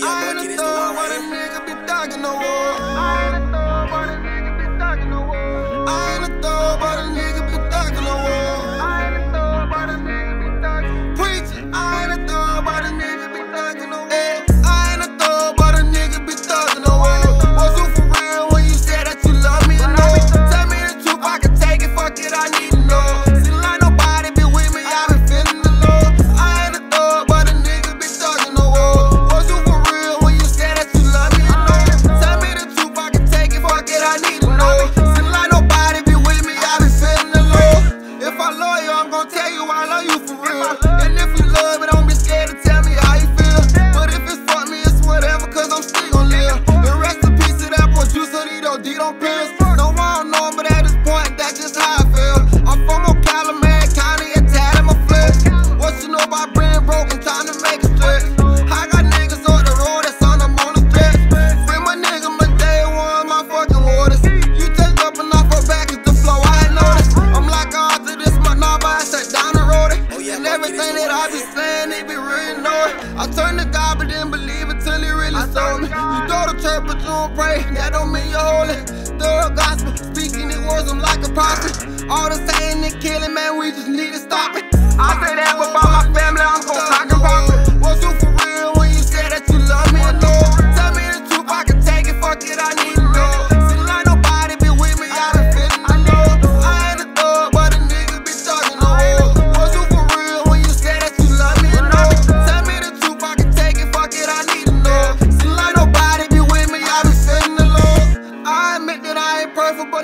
yeah, I ain't a thug, why this nigga be dogging no war? dit l'empire pepper a pray, that don't mean you're holy. Thorough gospel, speaking these words, I'm like a prophet. All the saying and killing, man, we just need to stop it. I say that with all my family, I'm gon' talk about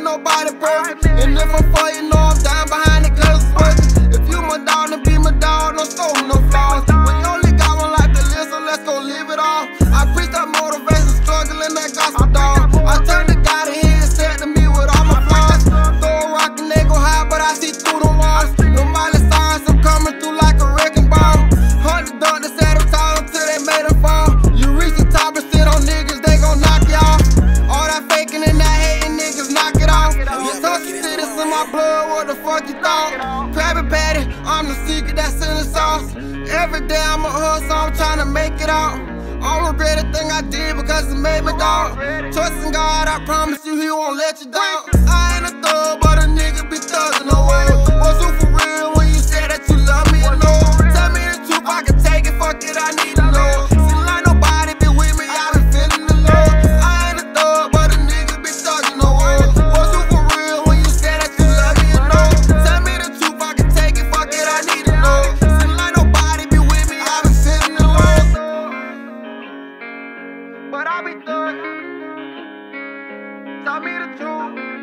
nobody perfect. And if I'm for you, know I'm down behind the clothes working. If you my dog, then be my dog, no soul, no flaws. We only got one life to live, so let's go live it all. I preach that motivation, struggling that gospel dog. I turn to blood, what the fuck you thought? Krabby Patty, I'm the secret that's in the sauce. Every day I'm a hustle, I'm trying to make it out. I don't regret a thing I did because it made me dog. Trust in God, I promise you, He won't let you down. I ain't a thug, Tell me the truth.